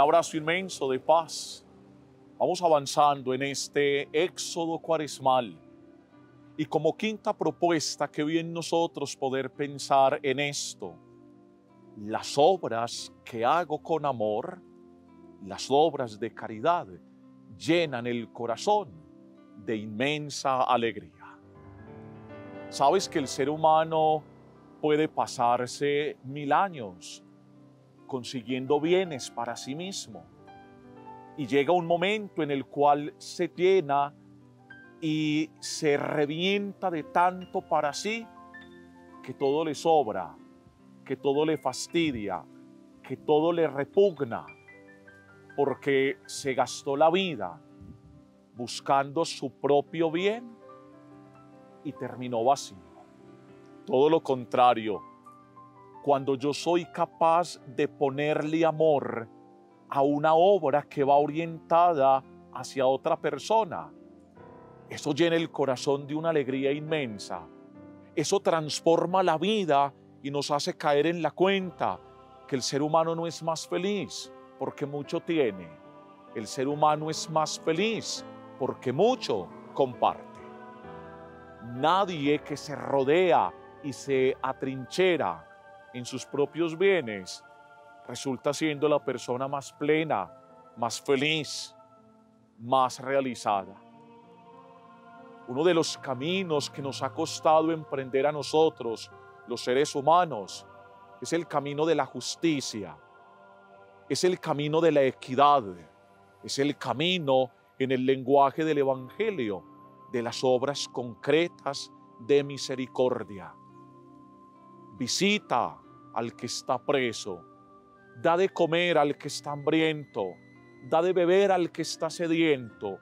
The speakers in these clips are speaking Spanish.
abrazo inmenso de paz. Vamos avanzando en este éxodo cuaresmal. Y como quinta propuesta, que bien nosotros poder pensar en esto. Las obras que hago con amor, las obras de caridad, llenan el corazón de inmensa alegría. Sabes que el ser humano puede pasarse mil años consiguiendo bienes para sí mismo. Y llega un momento en el cual se llena y se revienta de tanto para sí que todo le sobra, que todo le fastidia, que todo le repugna, porque se gastó la vida buscando su propio bien y terminó vacío. Todo lo contrario, cuando yo soy capaz de ponerle amor a una obra que va orientada hacia otra persona. Eso llena el corazón de una alegría inmensa. Eso transforma la vida y nos hace caer en la cuenta que el ser humano no es más feliz porque mucho tiene. El ser humano es más feliz porque mucho comparte. Nadie que se rodea y se atrinchera en sus propios bienes, resulta siendo la persona más plena, más feliz, más realizada. Uno de los caminos que nos ha costado emprender a nosotros, los seres humanos, es el camino de la justicia, es el camino de la equidad, es el camino en el lenguaje del Evangelio, de las obras concretas de misericordia visita al que está preso, da de comer al que está hambriento, da de beber al que está sediento,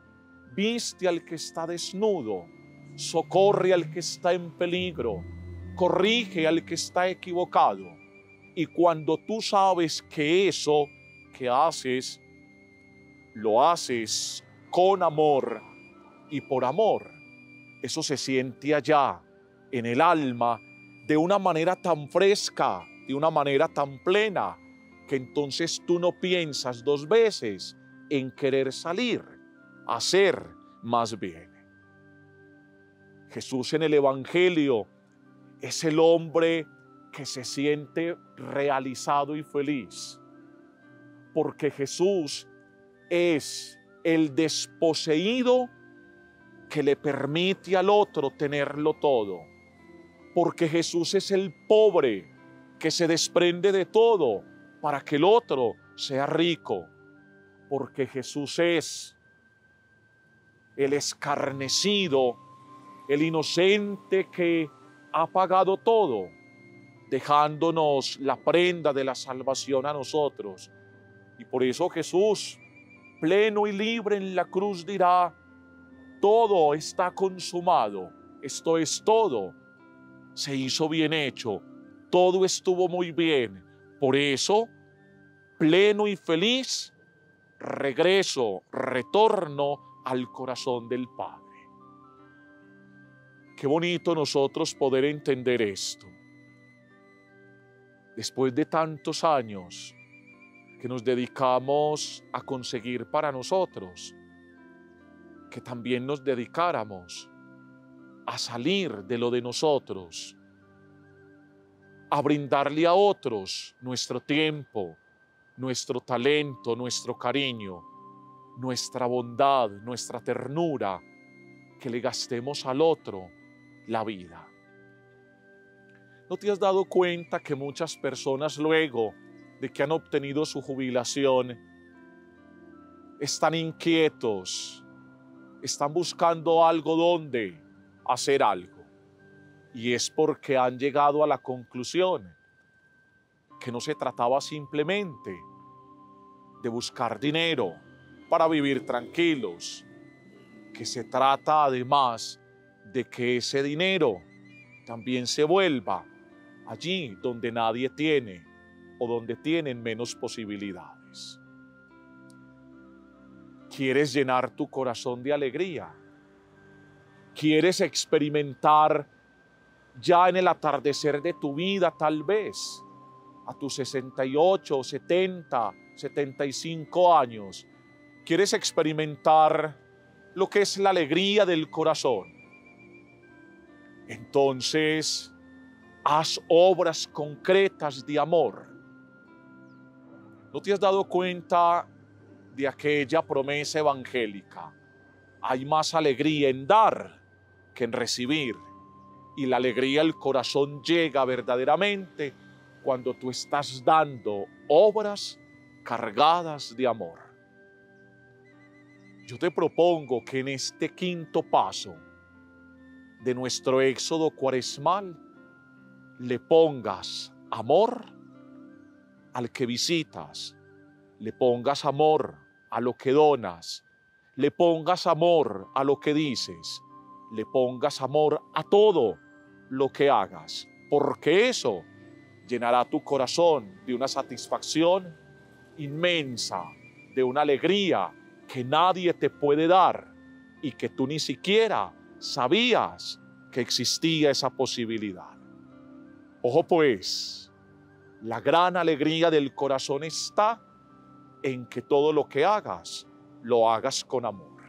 viste al que está desnudo, socorre al que está en peligro, corrige al que está equivocado. Y cuando tú sabes que eso que haces, lo haces con amor y por amor, eso se siente allá en el alma de una manera tan fresca, de una manera tan plena, que entonces tú no piensas dos veces en querer salir, hacer más bien. Jesús en el Evangelio es el hombre que se siente realizado y feliz, porque Jesús es el desposeído que le permite al otro tenerlo todo porque Jesús es el pobre que se desprende de todo para que el otro sea rico, porque Jesús es el escarnecido, el inocente que ha pagado todo, dejándonos la prenda de la salvación a nosotros. Y por eso Jesús, pleno y libre en la cruz, dirá, todo está consumado, esto es todo se hizo bien hecho, todo estuvo muy bien. Por eso, pleno y feliz, regreso, retorno al corazón del Padre. Qué bonito nosotros poder entender esto. Después de tantos años que nos dedicamos a conseguir para nosotros, que también nos dedicáramos a salir de lo de nosotros, a brindarle a otros nuestro tiempo, nuestro talento, nuestro cariño, nuestra bondad, nuestra ternura, que le gastemos al otro la vida. ¿No te has dado cuenta que muchas personas luego de que han obtenido su jubilación están inquietos, están buscando algo donde hacer algo. Y es porque han llegado a la conclusión que no se trataba simplemente de buscar dinero para vivir tranquilos, que se trata además de que ese dinero también se vuelva allí donde nadie tiene o donde tienen menos posibilidades. ¿Quieres llenar tu corazón de alegría? Quieres experimentar ya en el atardecer de tu vida tal vez a tus 68, 70, 75 años, quieres experimentar lo que es la alegría del corazón, entonces haz obras concretas de amor. ¿No te has dado cuenta de aquella promesa evangélica? Hay más alegría en dar que en recibir. Y la alegría del corazón llega verdaderamente cuando tú estás dando obras cargadas de amor. Yo te propongo que en este quinto paso de nuestro éxodo cuaresmal le pongas amor al que visitas, le pongas amor a lo que donas, le pongas amor a lo que dices, le pongas amor a todo lo que hagas, porque eso llenará tu corazón de una satisfacción inmensa, de una alegría que nadie te puede dar y que tú ni siquiera sabías que existía esa posibilidad. Ojo pues, la gran alegría del corazón está en que todo lo que hagas, lo hagas con amor.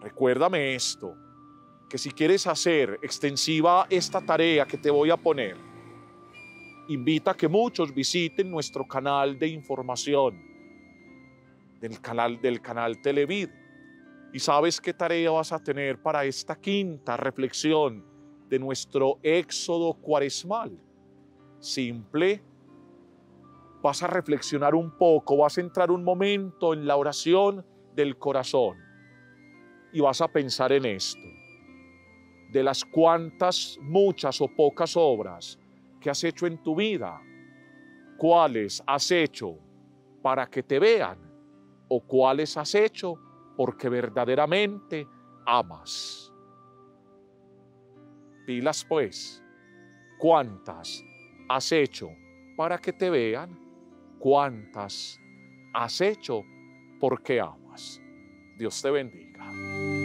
Recuérdame esto, que si quieres hacer extensiva esta tarea que te voy a poner, invita a que muchos visiten nuestro canal de información, del canal, del canal Televid. ¿Y sabes qué tarea vas a tener para esta quinta reflexión de nuestro éxodo cuaresmal? Simple. Vas a reflexionar un poco, vas a entrar un momento en la oración del corazón y vas a pensar en esto. De las cuantas, muchas o pocas obras que has hecho en tu vida, cuáles has hecho para que te vean o cuáles has hecho porque verdaderamente amas. Pilas pues, cuántas has hecho para que te vean, cuántas has hecho porque amas. Dios te bendiga.